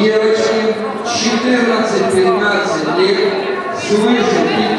Девочки 14-15 лет свыше